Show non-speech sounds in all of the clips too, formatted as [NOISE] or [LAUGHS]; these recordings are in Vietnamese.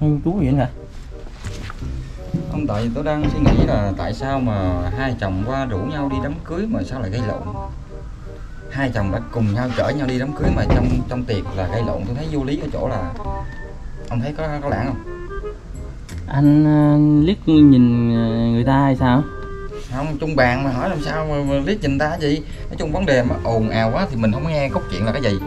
cứu gì nữa hả? Không tại vì tôi đang suy nghĩ là tại sao mà hai chồng qua rủ nhau đi đám cưới mà sao lại gây lộn? Hai chồng đã cùng nhau chở nhau đi đám cưới mà trong trong tiệc là gây lộn. Tôi thấy vô lý ở chỗ là Ông thấy có có lẽ không? anh ờ, liếc nhìn ờ, người ta hay sao? Không, chung bàn mà hỏi làm sao mà, liếc nhìn ta gì Nói chung vấn đề mà ồn ào quá thì mình không nghe cốt truyện là cái gì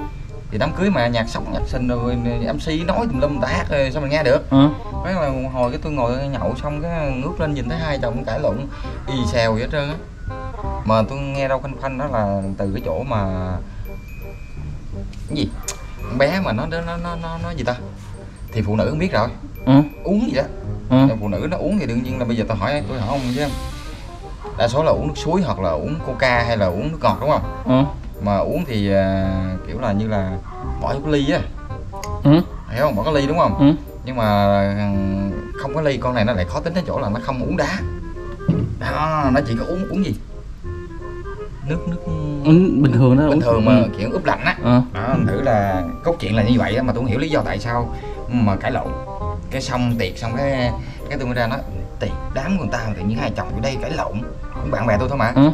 Thì đám cưới mà nhạc sống nhạc sinh rồi MC nói tùm lum rồi sao mình nghe được? Ờ. Mấy là hồi cái tôi ngồi nhậu xong cái ngước lên nhìn thấy hai chồng cãi lộn y xèo vậy hết trơn á. Mà tôi nghe đâu khanh phanh đó là từ cái chỗ mà cái gì? Con bé mà nó nó nó nó nó gì ta? Thì phụ nữ không biết rồi. Ờ. Uống gì đó. Ờ. Phụ nữ nó uống thì đương nhiên là bây giờ tôi hỏi tôi hỏi ông chứ. Đa số là uống nước suối hoặc là uống coca hay là uống nước ngọt đúng không? Ờ mà uống thì à, kiểu là như là bỏ cái ly á. Ừ. Hiểu không? Bỏ cái ly đúng không? Ừ. Nhưng mà ừm, không có ly con này nó lại khó tính đến chỗ là nó không uống đá. Đó nó chỉ có uống uống gì? Nước nước Ừ, bình thường đó bình uống- thường mà ừ. kiểu ướp lạnh á. Ờ đó thử là cốt truyện là như vậy á mà tôi không hiểu lý do tại sao mà cãi lộn. Cái xong tiệc xong cái cái tôi mới ra nói tiệc đám người ta tự nhiên hai chồng ở đây cãi lộn. Cũng bạn bè tôi thôi mà. Ờ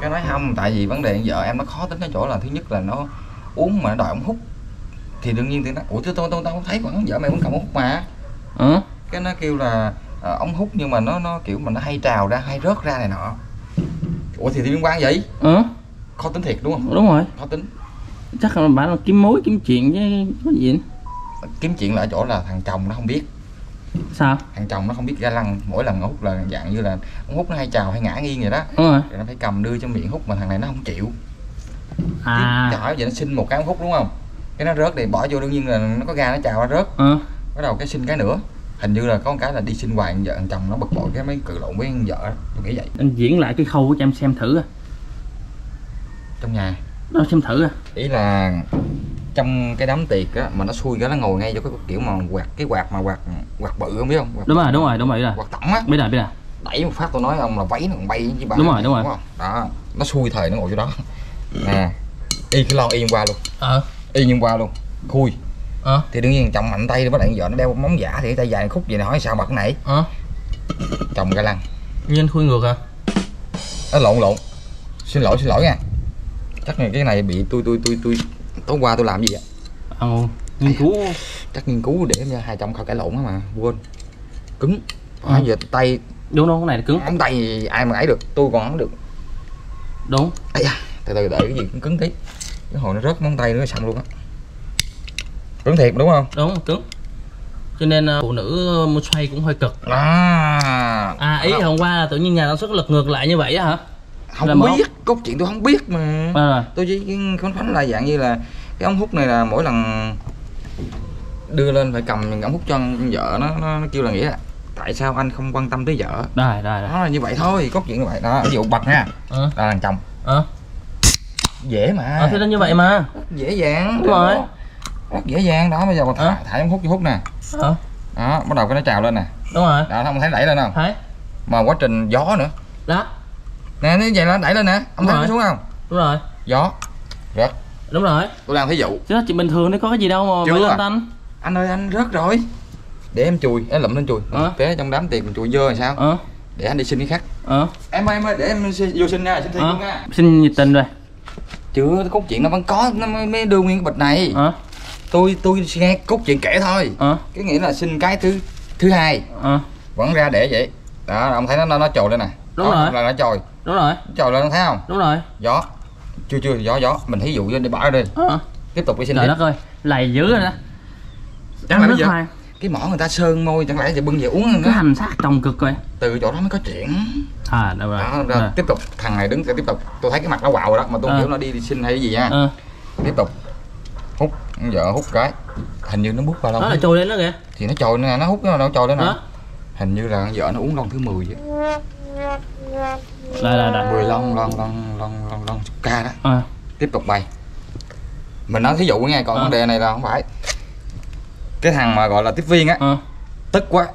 cái nói không tại vì vấn đề vợ em nó khó tính ở chỗ là thứ nhất là nó uống mà nó đòi ông hút. Thì đương nhiên thì nó ủa tôi tôi tôi, không thấy còn vợ mày uống cầm hút mà. Ờ cái nó kêu là ờ, ống hút nhưng mà nó nó kiểu mà nó hay trào ra hay rớt ra này nọ. Ủa thì liên quan vậy? Ờ khó tính thiệt đúng không? Đúng rồi. Khó tính. Chắc là bạn là kiếm mối kiếm chuyện chứ có gì kiếm chuyện là ở chỗ là thằng chồng nó không biết sao? Thằng chồng nó không biết ga lăng mỗi lần nó hút là dạng như là hút nó hay trào hay ngã nghiêng vậy đó. Đúng rồi. Rồi nó phải cầm đưa cho miệng hút mà thằng này nó không chịu. À. Ơi, vậy nó xin một cái hút đúng không? Cái nó rớt thì bỏ vô đương nhiên là nó có ga nó trào ra rớt. Ờ bắt đầu cái xin cái nữa. Hình như là có một cái là đi xin hoài vợ chồng nó bực bội cái mấy cự lộn với vợ tôi nghĩ vậy. Anh diễn lại cái khâu cho em xem thử à. Trong nhà. Đó xem thử à. Ý là trong cái đám tiệc á mà nó xui cái nó ngồi ngay cho cái kiểu mà quạt cái quạt mà quạt quạt bự không biết không? Quạt, đúng rồi đúng rồi đúng rồi quạt tổng á. Biết rồi biết rồi. Đẩy một phát tôi nói ông là váy nó còn bay chứ bà Đúng rồi, đúng rồi. không? đó nó xui thời nó ngồi chỗ đó. Nè y cái lon y qua luôn. Ờ. Y như hôm qua luôn khui. Ờ. Thì đương nhiên chồng mạnh tay bắt lại vợ nó đeo móng giả thì tay dài khúc gì này hỏi sao bật này. Ờ. Chồng cái lăng. Nhiên khui ngược à? Nó lộn lộn. Xin lỗi xin lỗi nha. Chắc là cái này bị tôi tôi tôi tôi tối qua tôi làm gì à ngu nghiên cứu. Chắc nghiên cứu để hai chồng khỏi cãi lộn á mà quên. Cứng. À, giờ tay. Đúng đúng cái này cứng. Móng tay ai mà ấy được tôi còn không được. Đúng. Ấy da từ từ để cái gì cũng cứng tí. Cái hồi nó rớt móng tay nữa xong luôn á. Cứng thiệt đúng không? Đúng cứng. Cho nên ờ, phụ nữ mua xoay cũng hơi cực. À, à ý hôm qua là tự nhiên nhà sản xuất lật ngược lại như vậy á hả? Không là biết cốt chuyện tôi không biết mà. À, tôi chỉ khánh phánh là dạng như là cái ống hút này là mỗi lần đưa lên phải cầm ống hút cho vợ nó, nó, nó kêu là nghĩa là tại sao anh không quan tâm tới vợ? Rồi rồi nó là như vậy thôi cốt chuyện như vậy. Đó ví dụ bật nha. Ờ. Là thằng chồng. Ờ. Dễ mà. Ờ thế nó như vậy mà. Rất dễ dàng. Đúng rồi. rất dễ dàng. Đó bây giờ thả, Ờ. thả ống hút vô hút nè. Ờ. Đó bắt đầu cái nó trào lên nè. Đúng rồi. Đó không thấy đẩy lên không? Thấy. Mà quá trình gió nữa. Đó. Nè như vậy là đẩy lên nè. Ông thấy nó xuống không? Đúng rồi. Gió. Rớt đúng rồi. Tôi đang thí dụ. Chứ đó chuyện bình thường đấy có cái gì đâu mà Chưa phải à. lên tanh. Anh ơi anh rớt rồi. Để em chùi em lụm lên chùi. Ờ. té trong đám mình chùi dơ làm sao? Ờ. Để anh đi xin cái khác. Ờ. Em ơi em ơi để em vô xin nha xin thi ờ. luôn nha. Xin nhiệt tình rồi. Chưa cốt chuyện nó vẫn có nó mới, mới đưa nguyên cái bịch này. Ờ. Tôi tôi nghe cốt chuyện kể thôi. Ờ. Cái nghĩa là xin cái thứ thứ hai. Ờ. Vẫn ra để vậy. Đó ông thấy nó nó, nó trồi lên nè. Đúng Đó, rồi. là nó trồi. Đúng rồi. Nó trồi lên nó thấy không? Đúng rồi. Gió chưa chưa gió gió. Mình thí dụ để bỏ ra đi. Ờ. Tiếp tục đi xin trời đất ơi lầy dữ rồi đó. Chẳng lẽ bây giờ hoa cái mỏ người ta sơn môi chẳng lẽ giờ bưng về uống cái hành xác trồng cực rồi từ chỗ đó mới có chuyện. À đâu rồi. Đó, Rồi. rồi. tiếp tục. Thằng này đứng sẽ tiếp tục. Tôi thấy cái mặt nó quạo rồi đó mà tôi không Ờ. hiểu nó đi, đi xin hay cái gì nha. Ờ. Tiếp tục. Hút vợ hút cái. Hình như nó bút bao lâu đó là trôi lên đó kìa. Thì nó trồi nè nó hút nó trồi lên nè. Hình như là vợ nó uống lon thứ 10 vậy đây đây đây. 10 lon lon lon lon lon lon ca đó. Ờ tiếp tục bay mình nói thí dụ nghe còn Ờ. vấn đề này là không phải. Cái thằng mà gọi là tiếp viên á ờ tức quá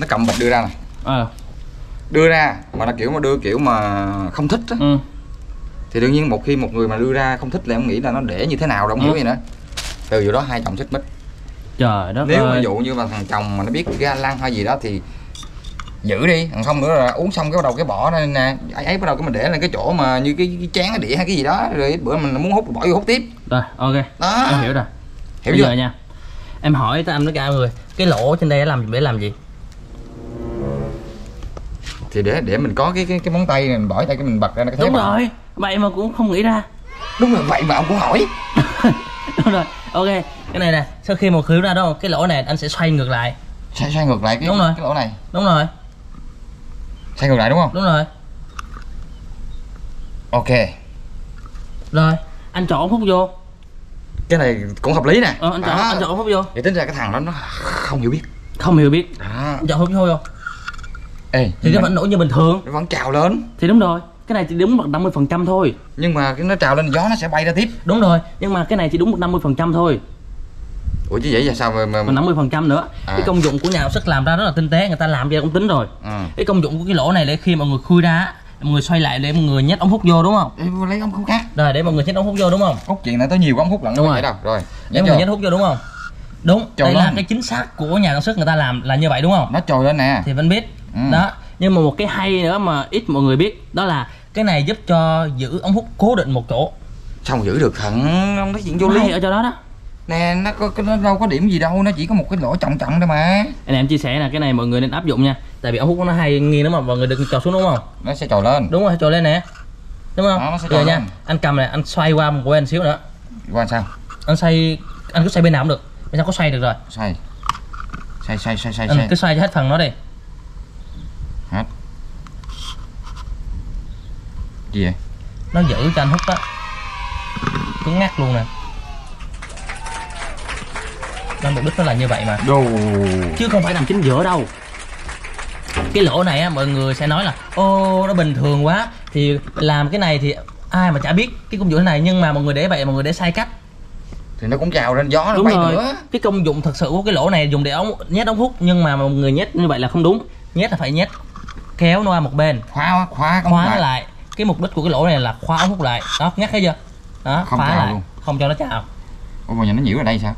nó cầm bịch đưa ra này ờ đưa ra mà nó kiểu mà đưa kiểu mà không thích á. Ừ. Thì đương nhiên một khi một người mà đưa ra không thích là ông nghĩ là nó để như thế nào đâu không Ừ. hiểu gì nữa. Từ chỗ đó hai chồng xích mích. Trời đất nếu ơi. ví dụ như mà thằng chồng mà nó biết ga lăng hay gì đó thì giữ đi còn không nữa là uống xong cái bắt đầu cái bỏ ra nè. Ấy, ấy bắt đầu cái mình để lên cái chỗ mà như cái, cái chén cái đĩa hay cái gì đó rồi bữa mình muốn hút bỏ vô hút tiếp. Rồi ok. Đó. Em hiểu rồi. Hiểu bây chưa? giờ nha. Em hỏi tới anh cả mọi người cái lỗ trên đây làm để làm gì? Thì để để mình có cái cái cái móng tay này mình bỏ tay cái mình bật ra nó cái đúng rồi vậy mà cũng không nghĩ ra. Đúng rồi vậy mà ông cũng hỏi. [LAUGHS] Đúng rồi. Ok cái này nè sau khi một khử ra đó cái lỗ này anh sẽ xoay ngược lại. Xoay xoay ngược lại cái Đúng rồi. cái lỗ này. Đúng rồi xoay ngược lại đúng không? Đúng rồi. Ok. Rồi anh chọn hút vô. Cái này cũng hợp lý nè. Ờ, anh chọn Đó. anh chọn hút vô. Thì tính ra cái thằng đó nó không hiểu biết. Không hiểu biết. Đó. Anh chọn hút vô vô. Ê thì nó vẫn nổi như bình thường. nó vẫn trào lên. Thì đúng rồi. Cái này chỉ đúng bằng 50 phần trăm thôi. Nhưng mà cái nó trào lên gió nó sẽ bay ra tiếp. Đúng rồi. Nhưng mà cái này chỉ đúng một 50 phần trăm thôi ủa chứ vậy là sao mà, mà... còn 50 phần trăm nữa. À. cái công dụng của nhà xuất làm ra rất là tinh tế người ta làm ra cũng tính rồi. Ừ. cái công dụng của cái lỗ này để khi mọi người khui ra mọi người xoay lại để mọi người nhét ống hút vô đúng không? Vô lấy ống hút khác. Rồi để mọi người nhét ống hút vô đúng không? Cốt chuyện này tới nhiều ống hút lận Đúng không rồi. đâu. Rồi để mọi người nhét hút vô đúng không? Đúng Trời đây là ơi. cái chính xác của nhà sản xuất người ta làm là như vậy đúng không? Nó trồi lên nè. Thì vẫn biết. Ừ. đó nhưng mà một cái hay nữa mà ít mọi người biết đó là cái này giúp cho giữ ống hút cố định một chỗ. Mà giữ được thằng ông nói chuyện vô lý? Ở chỗ đó đó nè nó có nó đâu có điểm gì đâu nó chỉ có một cái lỗ trọng trọng thôi mà. Anh em chia sẻ là cái này mọi người nên áp dụng nha. Tại vì ống hút nó hay nghiêng đúng không mọi người đừng trò xuống đúng không? Nó sẽ trồi lên. Đúng rồi trồi lên nè. Đúng không? Đó, nó sẽ trồi nha anh cầm này anh xoay qua một bên xíu nữa. Qua sao? Anh xoay anh cứ xoay bên nào cũng được. Bên sao có xoay được rồi. Xoay. Xoay xoay xoay xoay anh xoay. cứ xoay cho hết phần nó đi. Hết. Gì vậy? Nó giữ cho anh hút đó. Cứng ngắt luôn nè nó mục đích nó là như vậy mà. Đồ. Chứ không phải nằm chính giữa đâu. Cái lỗ này á mọi người sẽ nói là ô nó bình thường quá. Thì làm cái này thì ai mà chả biết cái công dụng này nhưng mà mọi người để vậy mọi người để sai cách. Thì nó cũng trào lên gió nó đúng bay rồi. nữa. Cái công dụng thật sự của cái lỗ này dùng để ống nhét ống hút nhưng mà mọi người nhét như vậy là không đúng. Nhét là phải nhét kéo nó qua một bên. Khóa khóa khóa lại. lại. cái mục đích của cái lỗ này là khóa ống hút lại. Đó ngắt thấy chưa? Đó Không khóa lại. luôn. không cho nó trào. Ủa mà nhà nó nhiễu ở đây sao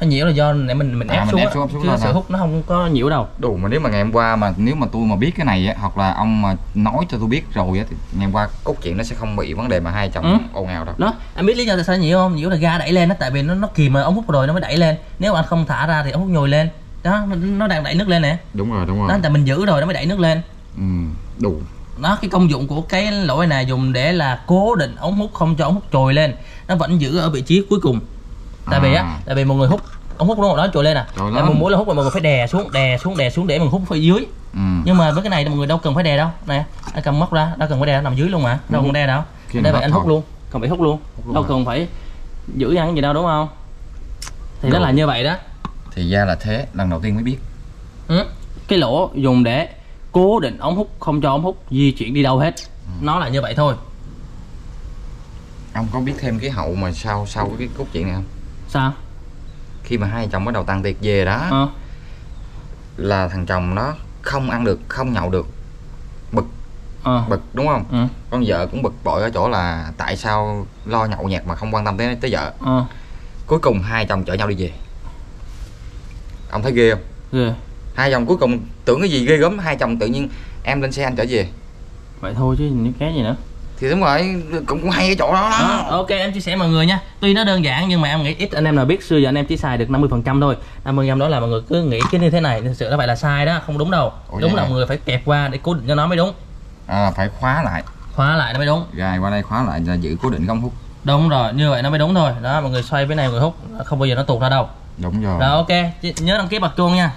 nó nhiễu là do để mình mình À, ép mình xuống, ép xuống, xuống chứ hả? hút nó không có nhiễu đâu. Đủ mà nếu mà ngày hôm qua mà nếu mà tôi mà biết cái này á hoặc là ông mà nói cho tôi biết rồi á thì ngày hôm qua cốt chuyện nó sẽ không bị vấn đề mà hai chồng Ừ. ồn ào đâu. Đó anh biết lý do tại sao nhiễu không? Nhiễu là ga đẩy lên đó tại vì nó nó kìm ống hút rồi nó mới đẩy lên. Nếu mà anh không thả ra thì ống hút nhồi lên. Đó nó- nó đang đẩy nước lên nè. Đúng rồi đúng đó tại mình giữ rồi nó mới đẩy nước lên. Ừ đủ. Đó cái công dụng của cái lỗi này dùng để là cố định ống hút không cho ống hút trồi lên. Nó vẫn giữ ở vị trí cuối cùng tại vì á À. tại vì mọi người hút ống hút đúng không đó trồi lên à. Lên. mình muốn là hút mà mọi người phải đè xuống đè xuống đè xuống để mình hút phía dưới. Ừ. Nhưng mà với cái này thì mọi người đâu cần phải đè đâu. Nè anh cầm móc ra đâu cần phải đè nằm dưới luôn mà. Đâu Ừ. cần đè đâu. Đây vậy anh hút luôn cần phải hút luôn. Đâu cần phải giữ ăn gì đâu đúng không? Thì nó là như vậy đó. Thì ra là thế lần đầu tiên mới biết. Ừ. cái lỗ dùng để cố định ống hút không cho ống hút di chuyển đi đâu hết. Ừ. nó là như vậy thôi. Ông có biết thêm cái hậu mà sau sau cái cốt chuyện này không sao? Khi mà hai chồng bắt đầu tan tiệc về đó ờ. là thằng chồng nó không ăn được không nhậu được. Ờ. Bực đúng không? Ừ. con vợ cũng bực bội ở chỗ là tại sao lo nhậu nhẹt mà không quan tâm tới tới vợ. Ờ. Cuối cùng hai chồng chở nhau đi về. Ông thấy ghê không? Ghê. Hai chồng cuối cùng tưởng cái gì ghê gớm hai chồng tự nhiên em lên xe anh trở về. Vậy thôi chứ những cái gì nữa thì đúng rồi cũng cũng hay cái chỗ đó đó, đó ok em chia sẻ mọi người nha tuy nó đơn giản nhưng mà em nghĩ ít anh em nào biết xưa giờ anh em chỉ xài được 50 phần trăm thôi. 50 trăm đó là mọi người cứ nghĩ cái như thế này thực sự nó vậy là sai đó không đúng đâu. Ủa đúng là mọi người phải kẹp qua để cố định cho nó mới đúng. À, phải khóa lại. Khóa lại nó mới đúng. Gài qua đây khóa lại là giữ cố định công hút đúng rồi như vậy nó mới đúng thôi. Đó mọi người xoay cái này mọi người hút không bao giờ nó tuột ra đâu. Đúng rồi. Rồi ok nhớ đăng ký bật chuông nha